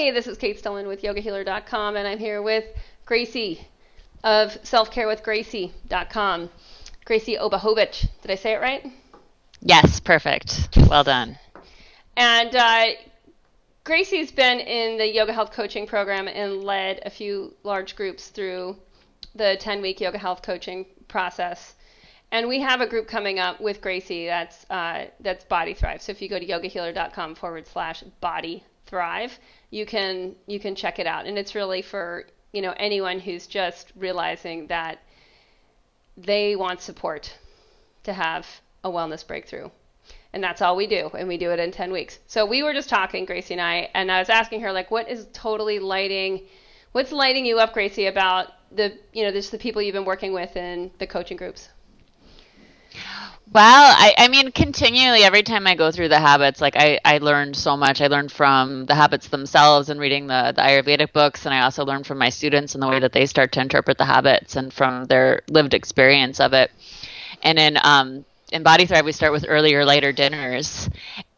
Hi, this is Cate Stillman with YogaHealer.com, and I'm here with Gracy of SelfCareWithGracy.com. Gracy Obuchowicz. Did I say it right? Yes, perfect. Well done. And uh, Gracy's been in the yoga health coaching program and led a few large groups through the 10 week yoga health coaching process. And we have a group coming up with Gracy that's uh, that's Body Thrive. So if you go to yogahealer.com forward slash body thrive, you can you can check it out. And it's really for you know anyone who's just realizing that they want support to have a wellness breakthrough. And that's all we do. And we do it in 10 weeks. So we were just talking, Gracy and I, and I was asking her, like, what is totally lighting, what's lighting you up, Gracy, about the, you know, just the people you've been working with in the coaching groups? Well, I, I mean, continually, every time I go through the habits, like I, I learned so much. I learned from the habits themselves and reading the, the Ayurvedic books. And I also learned from my students and the way that they start to interpret the habits and from their lived experience of it. And in, um, in Body Thrive, we start with earlier, later dinners.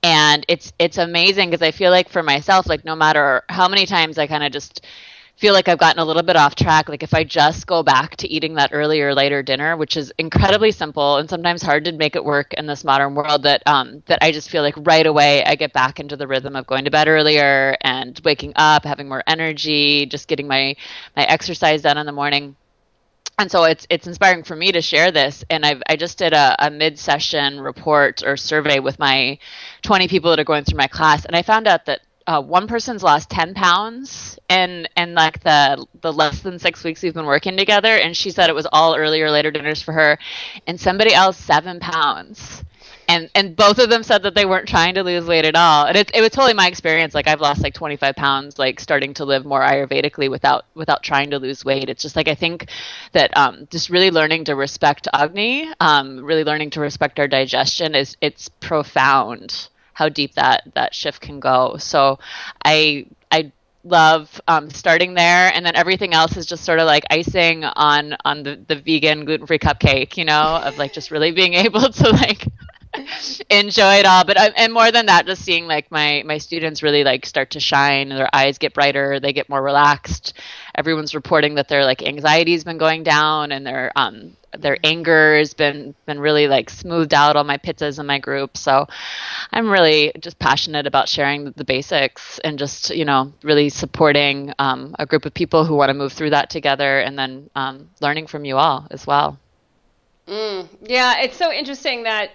And it's, it's amazing because I feel like for myself, like no matter how many times I kind of just, feel like I've gotten a little bit off track. Like if I just go back to eating that earlier later dinner, which is incredibly simple and sometimes hard to make it work in this modern world, that um, that I just feel like right away I get back into the rhythm of going to bed earlier and waking up, having more energy, just getting my my exercise done in the morning. And so it's it's inspiring for me to share this. And I've I just did a, a mid session report or survey with my 20 people that are going through my class, and I found out that uh, one person's lost 10 pounds and in like the the less than six weeks we've been working together and she said it was all earlier later dinners for her and somebody else seven pounds. And and both of them said that they weren't trying to lose weight at all. And it, it was totally my experience. Like i've lost like 25 pounds like starting to live more ayurvedically without without trying to lose weight. It's just like i think that um, just really learning to respect agni um, really learning to respect our digestion is it's profound how deep that that shift can go. So I I love um, starting there and then everything else is just sort of like icing on on the, the vegan gluten-free cupcake you know of like just really being able to like enjoy it all but I, and more than that just seeing like my my students really like start to shine their eyes get brighter they get more relaxed everyone's reporting that their like anxiety's been going down and their um their anger has been been really like smoothed out all my pittas in my group. So i'm really just passionate about sharing the, basics and just you know really supporting um, a group of people who want to move through that together and then um, learning from you all as well. Mm, yeah it's so interesting that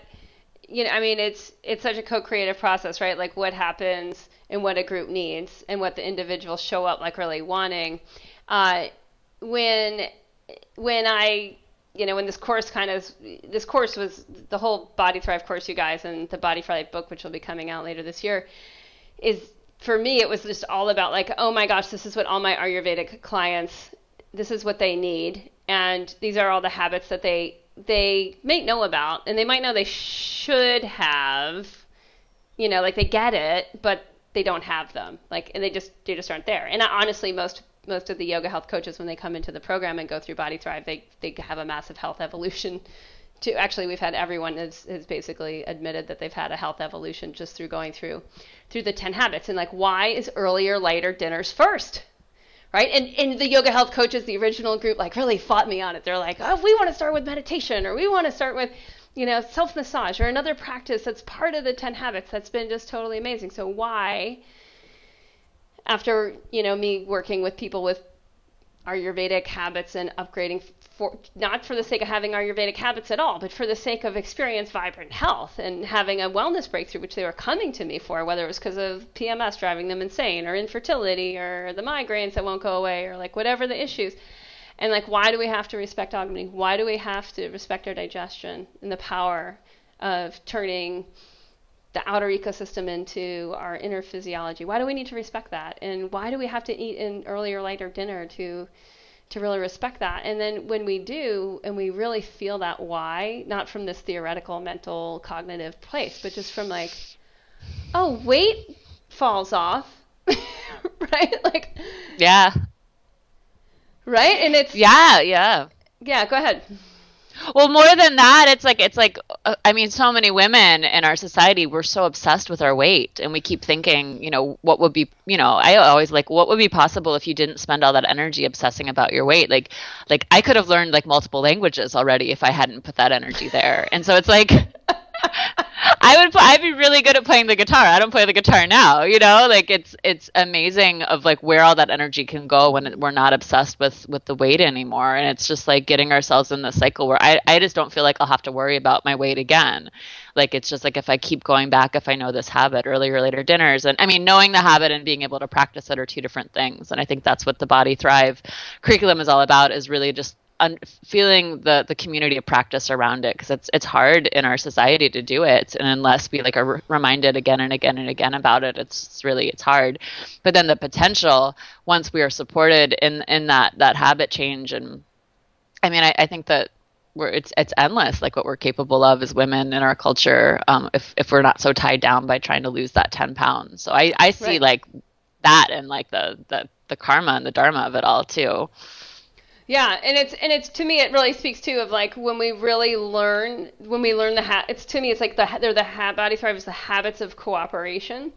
you know i mean it's it's such a co-creative process right? Like what happens and what a group needs and what the individuals show up like really wanting. Uh, when when i you know, when this course kind of, this course was the whole Body Thrive course, you guys, and the Body Thrive book, which will be coming out later this year, is for me, it was just all about like, oh my gosh, this is what all my Ayurvedic clients, this is what they need, and these are all the habits that they they may know about, and they might know they should have, you know, like they get it, but they don't have them, like, and they just they just aren't there. And honestly, most most of the yoga health coaches when they come into the program and go through Body Thrive, they they have a massive health evolution. To actually, we've had everyone has, has basically admitted that they've had a health evolution just through going through through the ten habits. And like, why is earlier, later dinners first? Right? And and the yoga health coaches, the original group, like really fought me on it. They're like, oh, we want to start with meditation, or we want to start with you know, self massage or another practice that's part of the 10 habits that's been just totally amazing. So, why after you know me working with people with Ayurvedic habits and upgrading for not for the sake of having Ayurvedic habits at all, but for the sake of experience vibrant health and having a wellness breakthrough, which they were coming to me for, whether it was because of PMS driving them insane, or infertility, or the migraines that won't go away, or like whatever the issues. And like, why do we have to respect Agni? Why do we have to respect our digestion and the power of turning the outer ecosystem into our inner physiology. Why do we need to respect that? And why do we have to eat an earlier, lighter dinner to to really respect that? And then when we do, and we really feel that why, not from this theoretical, mental, cognitive place, but just from like, oh, weight falls off, right? Like, yeah, right, and it's yeah, yeah, yeah. Go ahead. Well, more than that, it's like it's like uh, I mean, so many women in our society we're so obsessed with our weight, and we keep thinking, you know, what would be, you know, I always like what would be possible if you didn't spend all that energy obsessing about your weight. Like, like I could have learned like multiple languages already if I hadn't put that energy there. And so it's like. I would I'd be really good at playing the guitar. I don't play the guitar now, you know? Like it's it's amazing of like where all that energy can go when we're not obsessed with with the weight anymore and it's just like getting ourselves in the cycle where I I just don't feel like I'll have to worry about my weight again. Like it's just like if I keep going back if I know this habit earlier or later dinners and I mean knowing the habit and being able to practice it are two different things and I think that's what the Body Thrive curriculum is all about is really just un- feeling the the community of practice around it because it's it's hard in our society to do it and unless we like are reminded again and again and again about it it's, really it's hard. But then the potential once we are supported in in that that habit change and i mean i, I think that we're it's it's endless like what we're capable of as women in our culture um, if if we're not so tied down by trying to lose that 10 pounds. So i i see right. like that and like the the the karma and the dharma of it all too yeah, and it's and it's to me it really speaks too of like when we really learn when we learn the ha- it's to me it's like the they're the ha- body thrive is the habits of cooperation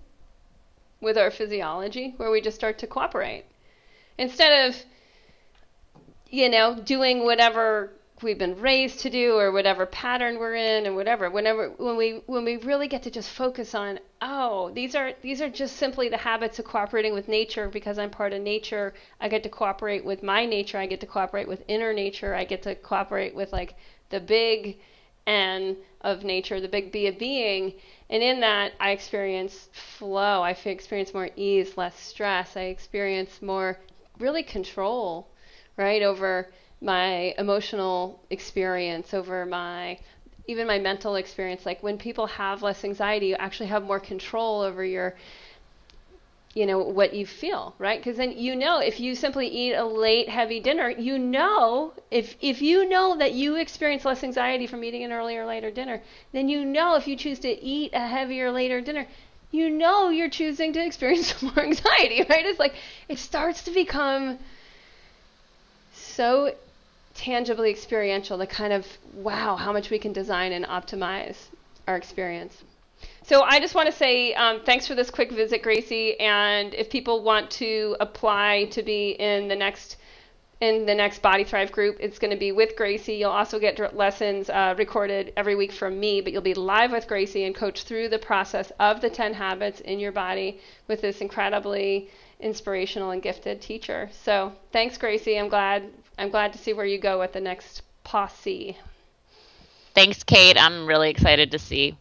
with our physiology where we just start to cooperate. Instead of you know doing whatever we've been raised to do or whatever pattern we're in and whatever whenever when we when we really get to just focus on oh these are these are just simply the habits of cooperating with nature. Because I'm part of nature I get to cooperate with my nature. I get to cooperate with inner nature. I get to cooperate with like the big N of nature the big B of being. And in that I experience flow. I experience more ease less stress. I experience more really control right over my emotional experience, over my even my mental experience. Like when people have less anxiety, you actually have more control over your you know what you feel right because then you know if you simply eat a late heavy dinner you know if if you know that you experience less anxiety from eating an earlier later dinner then you know if you choose to eat a heavier later dinner you know you're choosing to experience more anxiety right it's like it starts to become so tangibly experiential, the kind of wow, how much we can design and optimize our experience. So I just want to say um, thanks for this quick visit, Gracy. And if people want to apply to be in the next in the next Body Thrive group, it's going to be with Gracy. You'll also get lessons uh, recorded every week from me, but you'll be live with Gracy and coach through the process of the 10 habits in your body with this incredibly inspirational and gifted teacher. So thanks, Gracy. I'm glad I'm glad to see where you go with the next posse. Thanks, Cate. I'm really excited to see